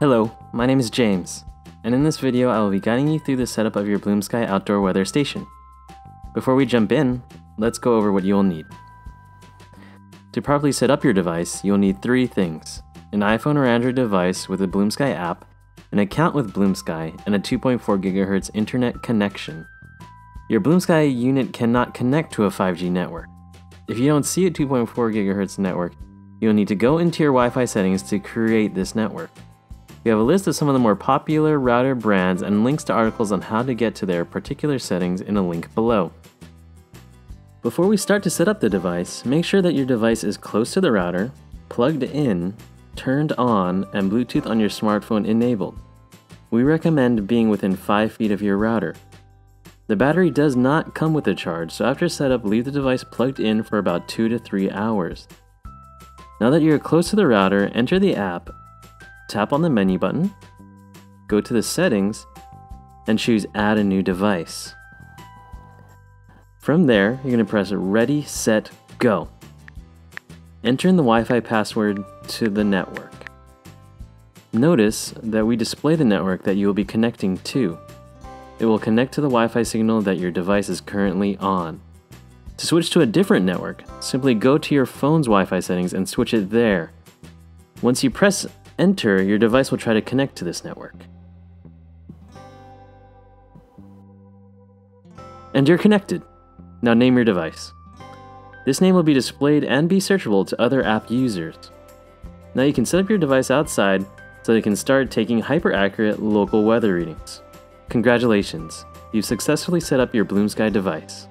Hello, my name is James, and in this video I will be guiding you through the setup of your Bloomsky Outdoor Weather Station. Before we jump in, let's go over what you will need. To properly set up your device, you will need three things. An iPhone or Android device with a Bloomsky app, an account with Bloomsky, and a 2.4 GHz internet connection. Your Bloomsky unit cannot connect to a 5G network. If you don't see a 2.4 GHz network, you'll need to go into your Wi Fi settings to create this network. We have a list of some of the more popular router brands and links to articles on how to get to their particular settings in a link below. Before we start to set up the device, make sure that your device is close to the router, plugged in, turned on, and Bluetooth on your smartphone enabled. We recommend being within 5 feet of your router. The battery does not come with a charge, so after setup, leave the device plugged in for about 2 to 3 hours. Now that you're close to the router, enter the app tap on the menu button, go to the settings, and choose Add a new device. From there, you're going to press Ready, Set, Go. Enter in the Wi Fi password to the network. Notice that we display the network that you will be connecting to. It will connect to the Wi Fi signal that your device is currently on. To switch to a different network, simply go to your phone's Wi Fi settings and switch it there. Once you press enter, your device will try to connect to this network. And you're connected. Now name your device. This name will be displayed and be searchable to other app users. Now you can set up your device outside so it can start taking hyper accurate local weather readings. Congratulations, you've successfully set up your Bloomsky device.